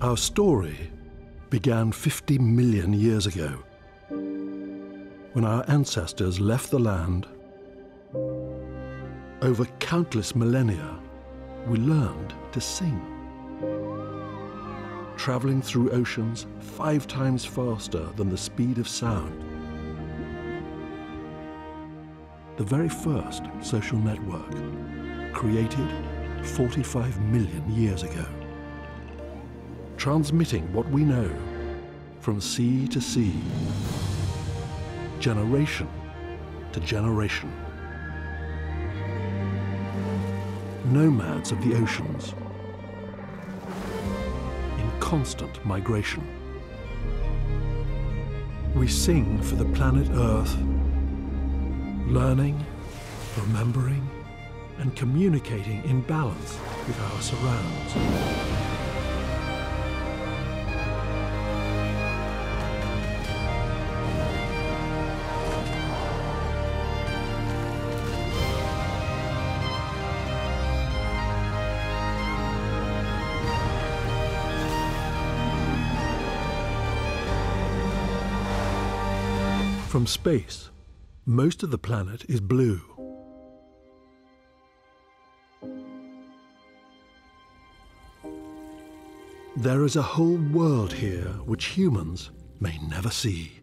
Our story began 50 million years ago when our ancestors left the land. Over countless millennia, we learned to sing. Traveling through oceans five times faster than the speed of sound. The very first social network, created 45 million years ago. Transmitting what we know from sea to sea, generation to generation. Nomads of the oceans, in constant migration. We sing for the planet Earth, learning, remembering, and communicating in balance with our surrounds. From space, most of the planet is blue. There is a whole world here which humans may never see.